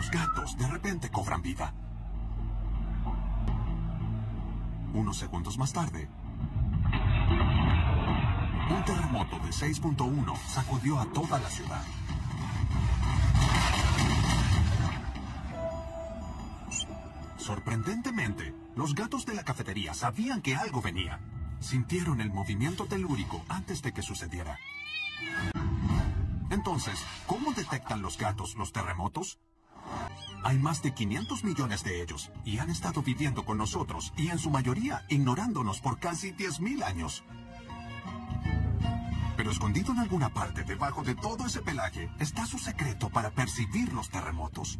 los gatos de repente cobran vida. Unos segundos más tarde, un terremoto de 6.1 sacudió a toda la ciudad. Sorprendentemente, los gatos de la cafetería sabían que algo venía. Sintieron el movimiento telúrico antes de que sucediera. Entonces, ¿cómo detectan los gatos los terremotos? Hay más de 500 millones de ellos y han estado viviendo con nosotros y en su mayoría ignorándonos por casi 10.000 años. Pero escondido en alguna parte debajo de todo ese pelaje está su secreto para percibir los terremotos.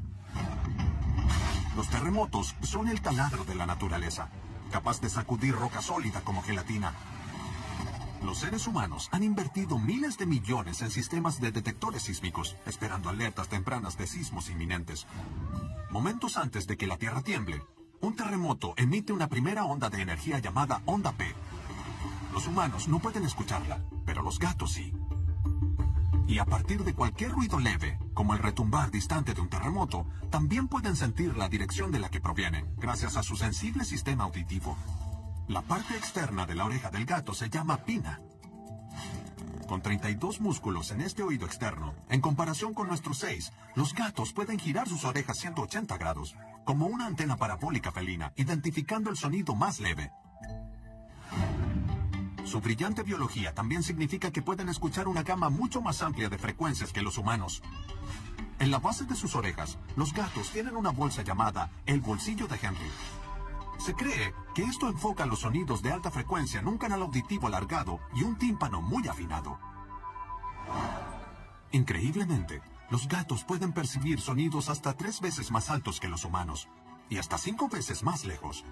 Los terremotos son el taladro de la naturaleza, capaz de sacudir roca sólida como gelatina. Los seres humanos han invertido miles de millones en sistemas de detectores sísmicos, esperando alertas tempranas de sismos inminentes. Momentos antes de que la Tierra tiemble, un terremoto emite una primera onda de energía llamada onda P. Los humanos no pueden escucharla, pero los gatos sí. Y a partir de cualquier ruido leve, como el retumbar distante de un terremoto, también pueden sentir la dirección de la que proviene, gracias a su sensible sistema auditivo. La parte externa de la oreja del gato se llama pina. Con 32 músculos en este oído externo, en comparación con nuestros 6, los gatos pueden girar sus orejas 180 grados, como una antena parabólica felina, identificando el sonido más leve. Su brillante biología también significa que pueden escuchar una gama mucho más amplia de frecuencias que los humanos. En la base de sus orejas, los gatos tienen una bolsa llamada el bolsillo de Henry. Se cree que esto enfoca los sonidos de alta frecuencia en un canal auditivo alargado y un tímpano muy afinado. Increíblemente, los gatos pueden percibir sonidos hasta tres veces más altos que los humanos y hasta cinco veces más lejos.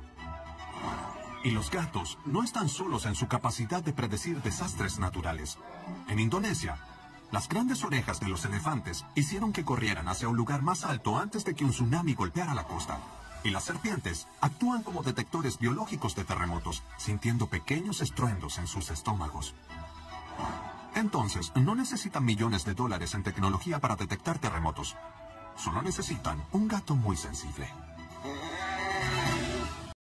Y los gatos no están solos en su capacidad de predecir desastres naturales. En Indonesia, las grandes orejas de los elefantes hicieron que corrieran hacia un lugar más alto antes de que un tsunami golpeara la costa. Y las serpientes actúan como detectores biológicos de terremotos, sintiendo pequeños estruendos en sus estómagos. Entonces, no necesitan millones de dólares en tecnología para detectar terremotos. Solo necesitan un gato muy sensible.